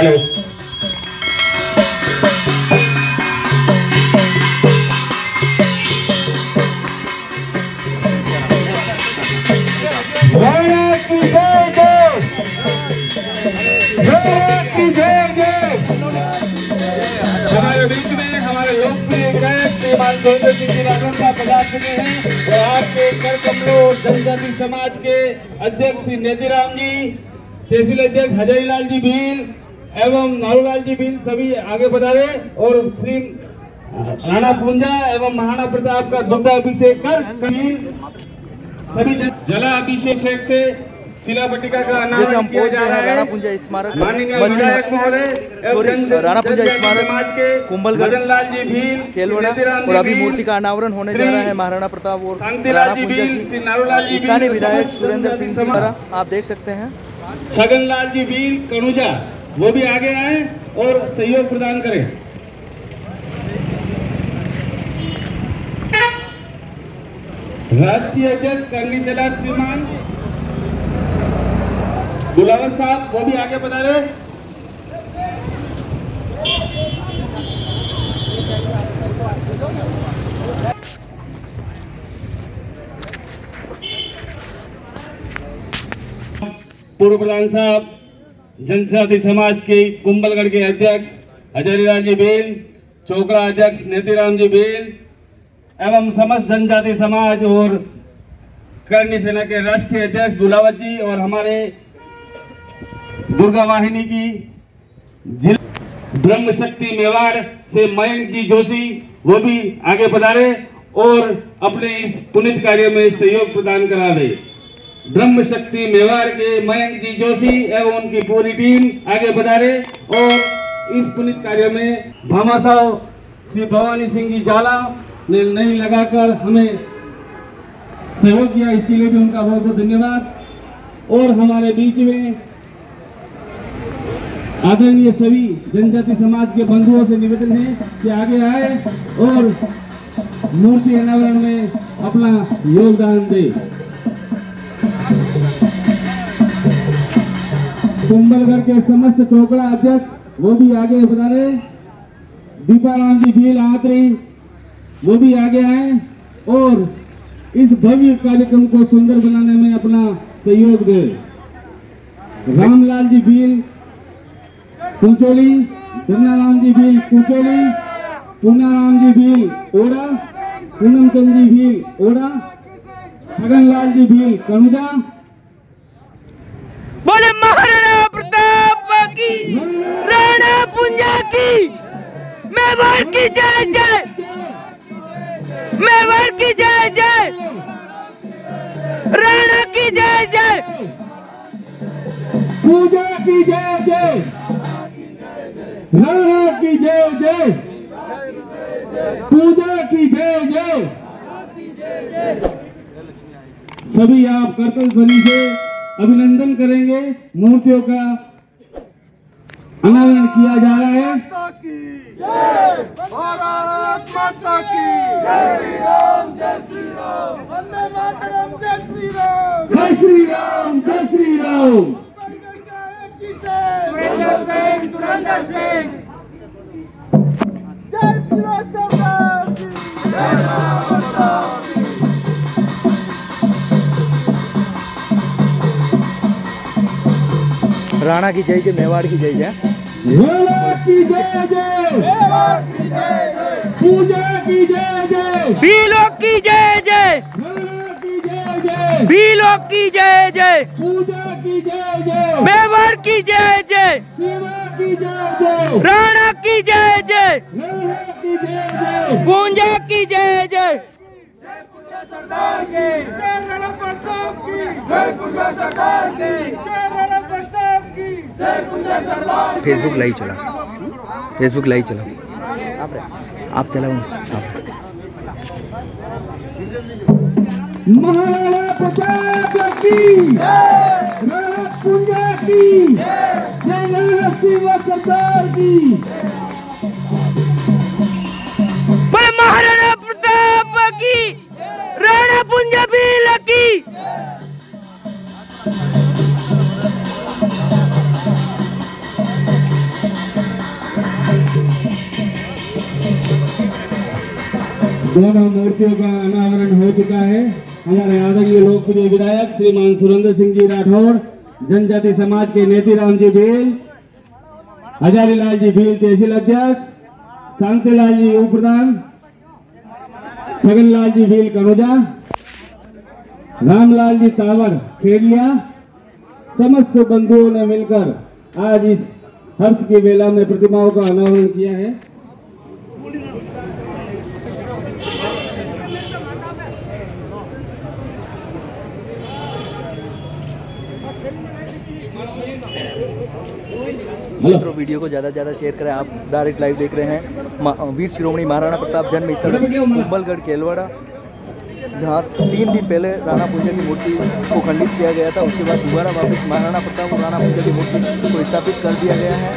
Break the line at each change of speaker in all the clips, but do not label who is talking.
Hello हैं समाज के अध्यक्ष श्री नेतीराम जी तहसील अध्यक्ष हजारीलाल जी भील एवं नारूलाल जी भील सभी आगे बढ़ा रहे और श्री राणा पूंजा एवं महाराणा प्रताप का दुग्ध अभिषेक कर सभी जला अभिषेक से शिला पट्टिका का
जैसे हम पहुँच
जा
हैं राणा पुंजा स्मारक। सॉरी, राणा पुंजा स्मारक, कुंभलगढ़, केलवड़ा और अभी मूर्ति का अनावरण होने जा रहा है महाराणा प्रताप और राणा पुंजा की स्थानीय विधायक सुरेंद्र सिंह द्वारा आप देख सकते हैं।
छगन लाल जी भील कनुजा वो भी आगे आए और सहयोग प्रदान करें। राष्ट्रीय अध्यक्ष करनी सेला श्रीमान गुलावत साहब, वो भी आगे बता रहे। पूर्व प्रधान साहब जनजाति समाज के कुंभलगढ़ के अध्यक्ष हजारीलाल जी बेल चोकड़ा अध्यक्ष नेतीराम जी बेल, एवं समस्त जनजाति समाज और करणी सेना के राष्ट्रीय अध्यक्ष दुलावत जी और हमारे दुर्गा वाहिनी की जिला ब्रह्म शक्ति मेवाड़ से मयंक जी जोशी, वो भी आगे पधारे और अपने इस पुनित कार्य में सहयोग प्रदान करा दे ब्रह्म शक्ति मेवाड़ के मयंक जी जोशी एवं उनकी पूरी टीम आगे बढ़ा रहे और इस पुनित कार्य में भामासाव श्री भवानी सिंह जी जाला ने नहीं लगाकर हमें सहयोग किया इसके लिए भी उनका बहुत बहुत धन्यवाद। और हमारे बीच में आदरणीय सभी जनजाति समाज के बंधुओं से निवेदन है कि आगे आए और मूर्ति अनावरण में अपना योगदान दे। कुंभलगढ़ के समस्त चौकड़ा अध्यक्ष, वो भी आगे बता रहे दीपाराम जी भील आत्री वो भी आगे आए। और इस भव्य कार्यक्रम को सुंदर बनाने में अपना सहयोग दे। रामलाल जी भील, कुंचोली, धन्नाराम जी भील, कुंचोली पूनाराम जी भील, ओड़ा पूनम चंद जी भील, ओड़ा छगन लाल जी भील, कनुजा।
बोले की राणा पुंजा की। मेवाड़ की जय जय। मेवाड़ की जय जय। राणा की जय जय।
पूजा की जय जय। राणा की जय जय। पूजा की जय जय। सभी आप कर्तव्य ध्वनि से अभिनंदन करेंगे। मूर्तियों का अनावरण किया जा रहा है।
भारत माता की। जय श्री राम जय श्री राम वंदे मातरम जय श्री राम
जय श्री राम जय श्री राम
सुरेंद्र सिंह सुरेंद्र सिंह जय शिव सरदार जय माता
राणा की जय जय मेवाड़ की जय जय
की जय जय पूजा की जय जय
भीलों की जय जय
की पूजा की जय जय
मेवाड़ की जय जय
सेवा की जय जय
राणा की जय जय
राणा की जय जय
पूंजा की जय जय
सरदार की जय राणा प्रताप की जय कुंजा सरदार की जय राणा प्रताप की जय कुंजा सरदार की
फेसबुक लाइव चला। फेसबुक लाइव चला। आप चलाओ।
महाराणा प्रताप की। राणा पुंजा की जय सिंह सरदार की
महाराणा प्रताप की राणा पुंजा
दोनों मूर्तियों का अनावरण हो चुका है। हमारे आदरणीय लोकप्रिय विधायक श्रीमान सुरेंद्र सिंह जी राठौर, जनजाति समाज के नेतीराम जी भील, हजारीलाल जी भील तहसील अध्यक्ष, शांतिलाल जी उप प्रधान छगनलाल जी भील कनौजा, रामलाल जी तावर खेलिया समस्त बंधुओं ने मिलकर आज इस हर्ष की मेला में प्रतिमाओं का अनावरण किया है।
मित्रों वीडियो को ज़्यादा से ज़्यादा शेयर करें। आप डायरेक्ट लाइव देख रहे हैं वीर शिरोमणि महाराणा प्रताप जन्म स्थल कुंभलगढ़ केलवाड़ा जहाँ तीन दिन पहले राणा पूजा की मूर्ति को खंडित किया गया था। उसके बाद दोबारा वापस महाराणा प्रताप और राणा पूजा की मूर्ति को स्थापित कर दिया गया है।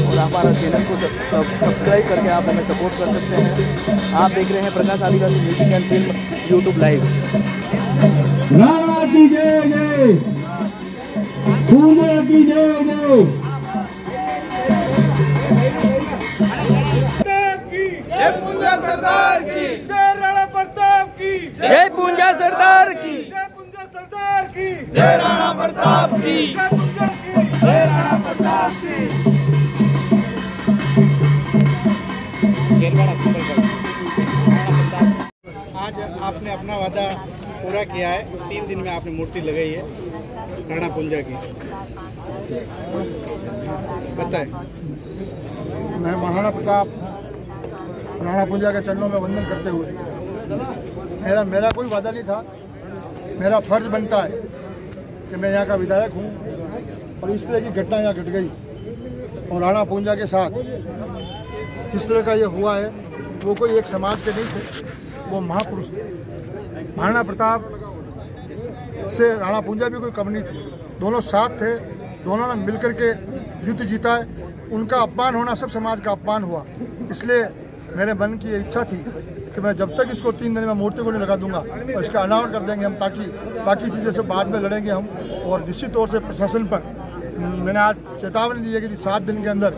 और आप हमारा चैनल को सब- सब- सब्सक्राइब करके आप हमें सपोर्ट कर सकते हैं। आप देख रहे हैं Prakash Adivasi music and film YouTube live
Rana की जय जय। पूजा की जय जय
जय सरदार की। जय राणा प्रताप की।
जय पूंजा सरदार की।
जय पुंजा सरदार की।
जय राणा प्रताप की।
जय पुंजा की। जय राणा प्रताप की।
आज आपने अपना वादा पूरा किया है। तीन दिन में आपने मूर्ति लगाई है। राणा पुंजा की बताएँ।
मैं महाराणा प्रताप राणा पूजा के चरणों में वंदन करते हुए। मेरा मेरा कोई वादा नहीं था। मेरा फ़र्ज़ बनता है कि मैं यहाँ का विधायक हूँ और इस तरह की घटना यहाँ घट गई। और राणा पूंजा के साथ जिस तरह का ये हुआ है, वो कोई एक समाज के नहीं थे, वो महापुरुष थे। महाराणा प्रताप से राणा पूंजा भी कोई कम नहीं थी। दोनों साथ थे, दोनों ने मिलकर के युद्ध जीता है। उनका अपमान होना सब समाज का अपमान हुआ। इसलिए मेरे मन की ये इच्छा थी कि मैं जब तक इसको तीन दिन में मूर्ति को नहीं लगा दूँगा और इसका अनावरण कर देंगे हम ताकि बाकी चीज़ें से बाद में लड़ेंगे हम और निश्चित तौर से प्रशासन पर। मैंने आज चेतावनी दी है कि सात दिन के अंदर